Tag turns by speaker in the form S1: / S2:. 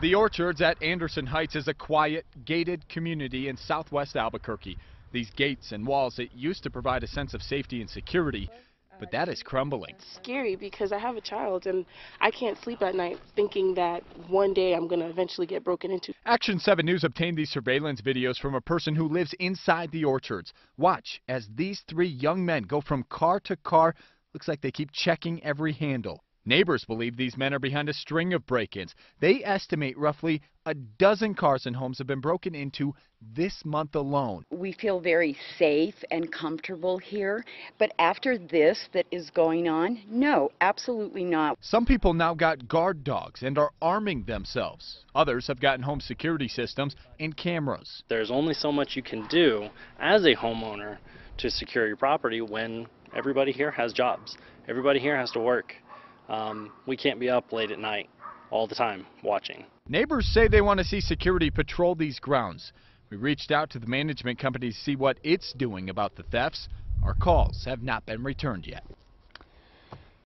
S1: The Orchards at Anderson Heights is a quiet, gated community in southwest Albuquerque. These gates and walls that used to provide a sense of safety and security, but that is crumbling.
S2: scary because I have a child and I can't sleep at night thinking that one day I'm going to eventually get broken into.
S1: Action 7 News obtained these surveillance videos from a person who lives inside the orchards. Watch as these three young men go from car to car. Looks like they keep checking every handle. Neighbors believe these men are behind a string of break-ins. They estimate roughly a dozen cars and homes have been broken into this month alone.
S3: We feel very safe and comfortable here, but after this that is going on, no, absolutely not.
S1: Some people now got guard dogs and are arming themselves. Others have gotten home security systems and cameras.
S4: There's only so much you can do as a homeowner to secure your property when everybody here has jobs. Everybody here has to work. Um, we can't be up late at night all the time watching.
S1: Neighbors say they want to see security patrol these grounds. We reached out to the management company to see what it's doing about the thefts. Our calls have not been returned yet.